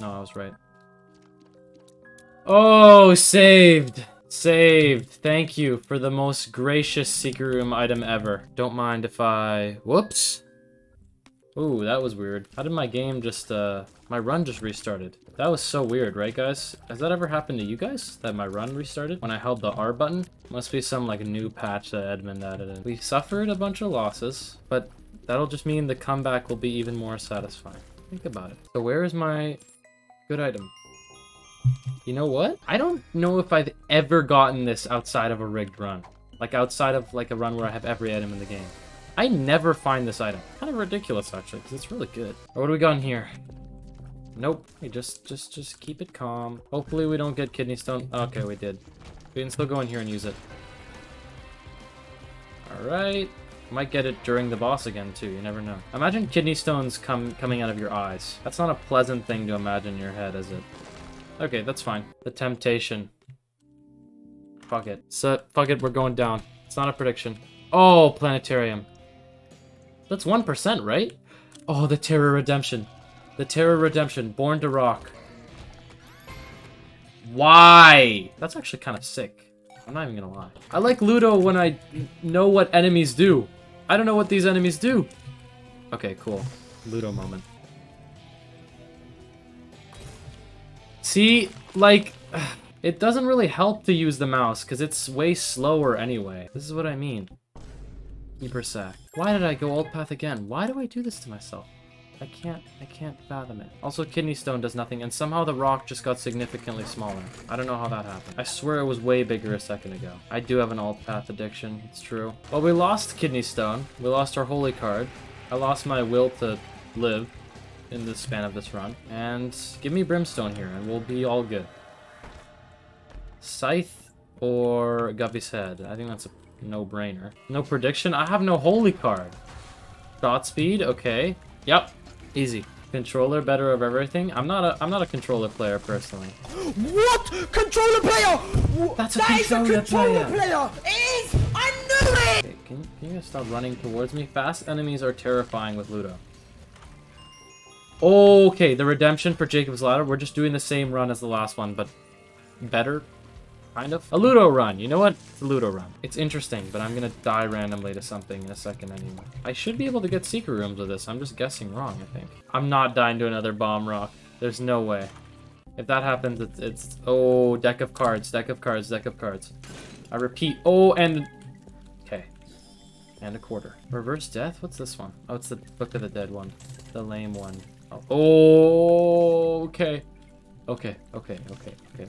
No, I was right. Oh, saved! Saved. Thank you for the most gracious secret room item ever. Don't mind if I... Whoops! Ooh, that was weird. How did my game just, uh... My run just restarted. That was so weird, right, guys? Has that ever happened to you guys? That my run restarted? When I held the R button? Must be some, like, new patch that Edmund added in. We suffered a bunch of losses, but that'll just mean the comeback will be even more satisfying. Think about it. So where is my good item? You know what? I don't know if I've ever gotten this outside of a rigged run. Like outside of like a run where I have every item in the game. I never find this item. Kind of ridiculous actually, because it's really good. What do we got in here? Nope. Hey, just just just keep it calm. Hopefully we don't get kidney stone. Okay, we did. We can still go in here and use it. Alright. Might get it during the boss again too, you never know. Imagine kidney stones come coming out of your eyes. That's not a pleasant thing to imagine in your head, is it? Okay, that's fine. The temptation. Fuck it. So, fuck it, we're going down. It's not a prediction. Oh, planetarium. That's 1%, right? Oh, the Terror Redemption. The Terror Redemption, Born to Rock. Why? That's actually kind of sick. I'm not even gonna lie. I like Ludo when I know what enemies do. I don't know what these enemies do. Okay, cool. Ludo moment. See, like, it doesn't really help to use the mouse because it's way slower anyway. This is what I mean. Keeper sack. Why did I go old path again? Why do I do this to myself? I can't, I can't fathom it. Also, kidney stone does nothing, and somehow the rock just got significantly smaller. I don't know how that happened. I swear it was way bigger a second ago. I do have an alt path addiction, it's true. Well, we lost kidney stone. We lost our holy card. I lost my will to live in the span of this run. And give me brimstone here, and we'll be all good. Scythe or Guppy's head? I think that's a no-brainer. No prediction? I have no holy card. Shot speed? Okay. Yep. Easy. Controller better of everything. I'm not a I'm not a controller player personally. What? Controller player? That's a That is controller a controller player. player. It is. I knew it. Okay, can, can you guys stop running towards me? Fast enemies are terrifying with Ludo. Okay, the redemption for Jacob's Ladder. We're just doing the same run as the last one, but better, kind of. A Ludo run. You know what? It's a Ludo run. It's interesting, but I'm gonna die randomly to something in a second anyway. I should be able to get secret rooms with this. I'm just guessing wrong, I think. I'm not dying to another bomb rock. There's no way. If that happens, it's, it's oh deck of cards, deck of cards, deck of cards. I repeat. Oh, and okay, and a quarter. Reverse death. What's this one? Oh, it's the Book of the Dead one, the lame one. Oh, okay, okay, okay, okay, okay.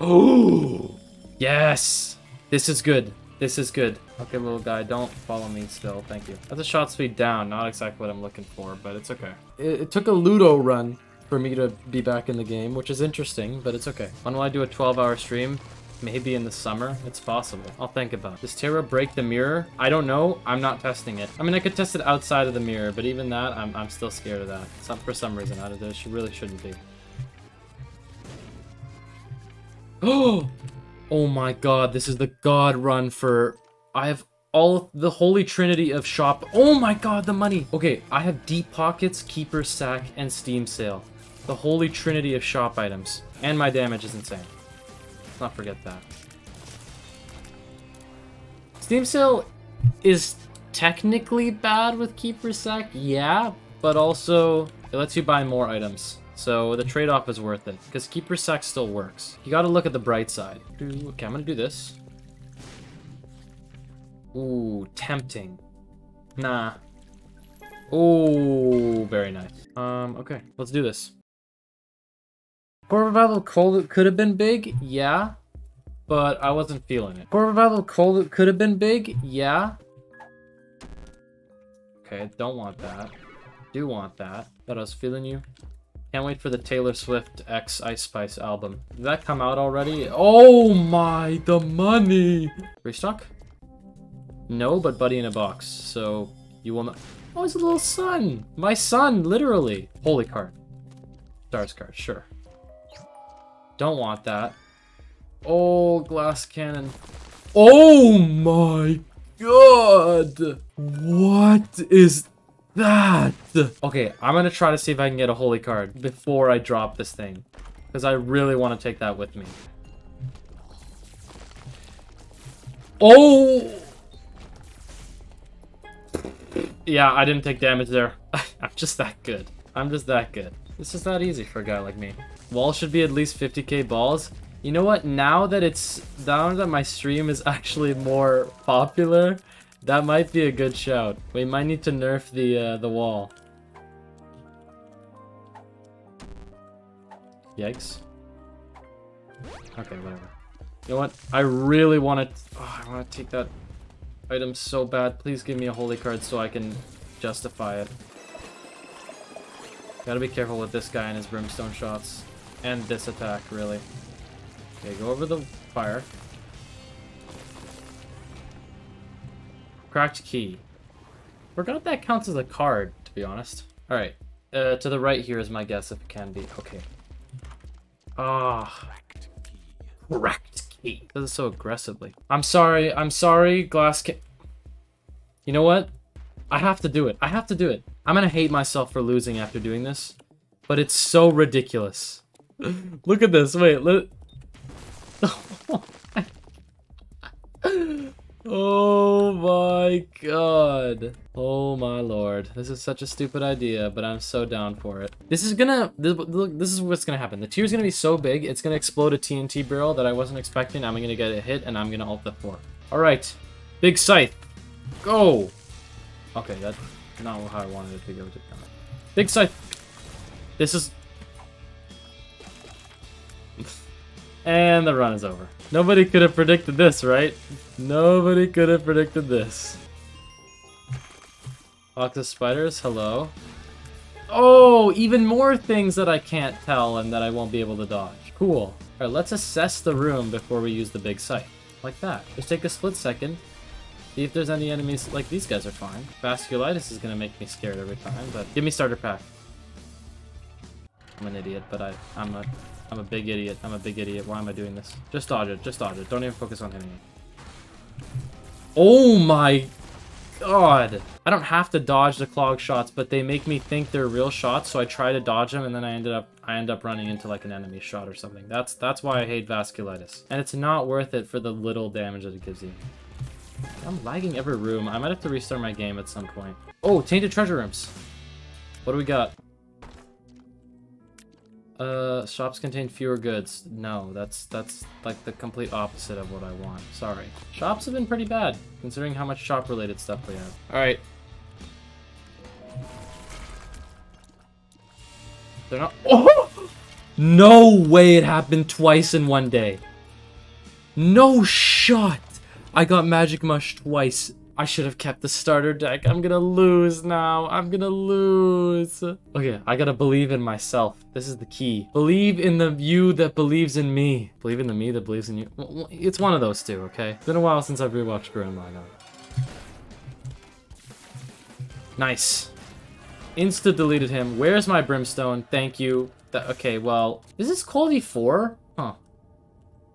Oh, yes. This is good. This is good. Okay, little guy, don't follow me still. Thank you. That's a shot speed down. Not exactly what I'm looking for, but it's okay. It, it took a Ludo run for me to be back in the game, which is interesting, but it's okay. When will I do a 12-hour stream? Maybe in the summer? It's possible. I'll think about it. Does Terra break the mirror? I don't know. I'm not testing it. I mean, I could test it outside of the mirror, but even that, I'm, I'm still scared of that. Some, for some reason, out of this. She really shouldn't be. Oh! Oh my god, this is the god run for... I have all the holy trinity of shop. Oh my god, the money! Okay, I have deep pockets, keeper sack, and steam sale. The holy trinity of shop items. And my damage is insane. Let's not forget that. Steam sale is technically bad with keeper sack, yeah, but also it lets you buy more items. So the trade-off is worth it, because Keeper Sack still works. You gotta look at the bright side. Okay, I'm gonna do this. Ooh, tempting. Nah. Ooh, very nice. Um, okay, let's do this. Core Revival cold could have been big, yeah, but I wasn't feeling it. Core Revival cold could have been big, yeah. Okay, don't want that. Do want that, but I was feeling you. Can't wait for the Taylor Swift X Ice Spice album. Did that come out already? Oh my, the money! Restock? No, but Buddy in a box, so you will not. Oh, it's a little son! My son, literally! Holy card. Stars card, sure. Don't want that. Oh, glass cannon. Oh my god! What is Okay, I'm gonna try to see if I can get a holy card before I drop this thing. Because I really want to take that with me. Oh! Yeah, I didn't take damage there. I'm just that good. I'm just that good. This is that easy for a guy like me. Wall should be at least 50k balls. You know what? Now that it's now that my stream is actually more popular, that might be a good shout. We might need to nerf the uh, the wall. Yikes. Okay, whatever. You know what? I really want to. Oh, I want to take that item so bad. Please give me a holy card so I can justify it. Gotta be careful with this guy and his brimstone shots. And this attack, really. Okay, go over the fire. Cracked key. Forgot that counts as a card, to be honest. Alright. Uh, to the right here is my guess if it can be. Okay. Ah. Cracked key. Cracked Does it so aggressively. I'm sorry. I'm sorry, glass ca- You know what? I have to do it. I have to do it. I'm gonna hate myself for losing after doing this. But it's so ridiculous. Look at this. Wait, let... Oh my god. Oh my lord. This is such a stupid idea, but I'm so down for it. This is gonna... This, look, this is what's gonna happen. The tear's gonna be so big, it's gonna explode a TNT barrel that I wasn't expecting. I'm gonna get a hit, and I'm gonna ult the 4. Alright. Big Scythe. Go! Okay, that's not how I wanted it to go. Big Scythe. This is... and the run is over. Nobody could have predicted this, right? Nobody could have predicted this. Octus spiders, hello. Oh, even more things that I can't tell and that I won't be able to dodge. Cool. Alright, let's assess the room before we use the big scythe. Like that. Just take a split second. See if there's any enemies. Like, these guys are fine. Vasculitis is gonna make me scared every time, but give me starter pack. I'm an idiot, but I, I'm a I'm a big idiot. I'm a big idiot. Why am I doing this? Just dodge it. Just dodge it. Don't even focus on hitting it. Oh my god. I don't have to dodge the clog shots, but they make me think they're real shots, so I try to dodge them, and then I ended up I end up running into like an enemy shot or something. That's that's why I hate vasculitis. And it's not worth it for the little damage that it gives you. I'm lagging every room. I might have to restart my game at some point. Oh, tainted treasure rooms. What do we got? Uh, shops contain fewer goods. No, that's that's like the complete opposite of what I want. Sorry. Shops have been pretty bad, considering how much shop-related stuff we have. Alright. They're not- Oh! No way it happened twice in one day. No shot! I got Magic Mush twice I should have kept the starter deck. I'm gonna lose now. I'm gonna lose. Okay, I gotta believe in myself. This is the key. Believe in the you that believes in me. Believe in the me that believes in you. It's one of those two, okay? It's been a while since I've rewatched Gurren Lagann. Nice. Insta deleted him. Where's my brimstone? Thank you. That, okay, well, is this quality 4?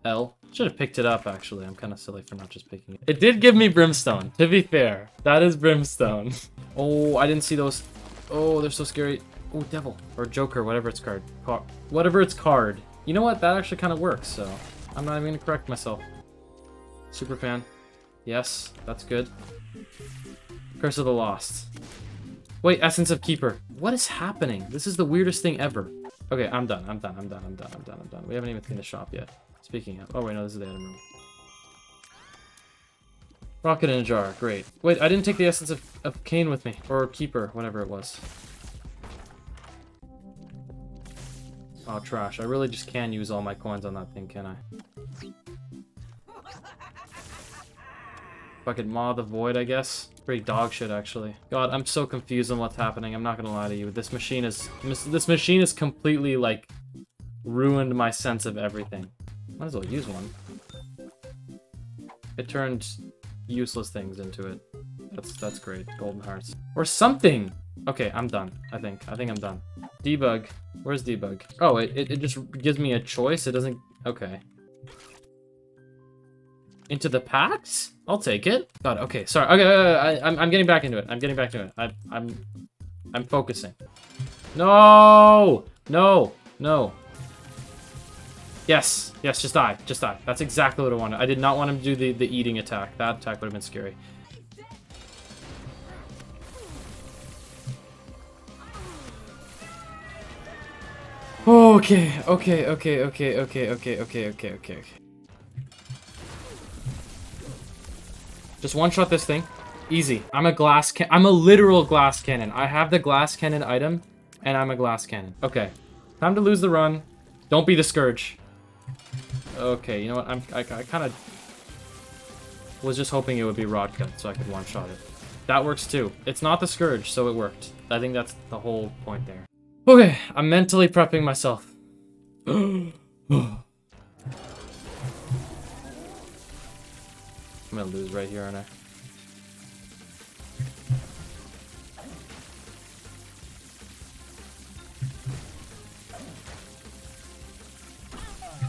L. Should have picked it up, actually. I'm kind of silly for not just picking it. It did give me Brimstone, to be fair. That is Brimstone. oh, I didn't see those. Oh, they're so scary. Oh, Devil. Or Joker, whatever its card. Car whatever its card. You know what? That actually kind of works, so... I'm not even going to correct myself. Super fan. Yes, that's good. Curse of the Lost. Wait, Essence of Keeper. What is happening? This is the weirdest thing ever. Okay, I'm done. I'm done. I'm done. I'm done. I'm done. I'm done. We haven't even the shop yet. Speaking of... Oh, wait, no, this is the item room. Rocket in a jar. Great. Wait, I didn't take the essence of, of Cain with me. Or Keeper, whatever it was. Oh, trash. I really just can use all my coins on that thing, can I? Fucking Maw the Void, I guess. Pretty dog shit, actually. God, I'm so confused on what's happening. I'm not gonna lie to you. This machine is... This machine is completely, like, ruined my sense of everything. Might as well use one. It turned useless things into it. That's that's great. Golden hearts. Or something! Okay, I'm done. I think. I think I'm done. Debug. Where's debug? Oh, it, it, it just gives me a choice? It doesn't... Okay. Into the packs? I'll take it. God, okay, sorry. Okay, I, I'm, I'm getting back into it. I'm getting back into it. I, I'm, I'm focusing. No! No! No. Yes, yes, just die. Just die. That's exactly what I wanted. I did not want him to do the, the eating attack. That attack would have been scary. Okay, okay, okay, okay, okay, okay, okay, okay, okay. Just one-shot this thing. Easy. I'm a glass can- I'm a literal glass cannon. I have the glass cannon item, and I'm a glass cannon. Okay. Time to lose the run. Don't be the Scourge. Okay, you know what? I'm, I, I kind of was just hoping it would be Rod so I could one-shot it. That works too. It's not the Scourge, so it worked. I think that's the whole point there. Okay, I'm mentally prepping myself. I'm gonna lose right here, aren't I?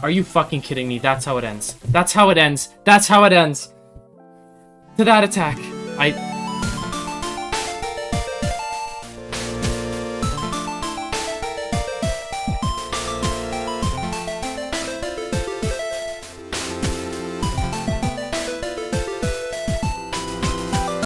Are you fucking kidding me? That's how it ends. That's how it ends. That's how it ends. To that attack. I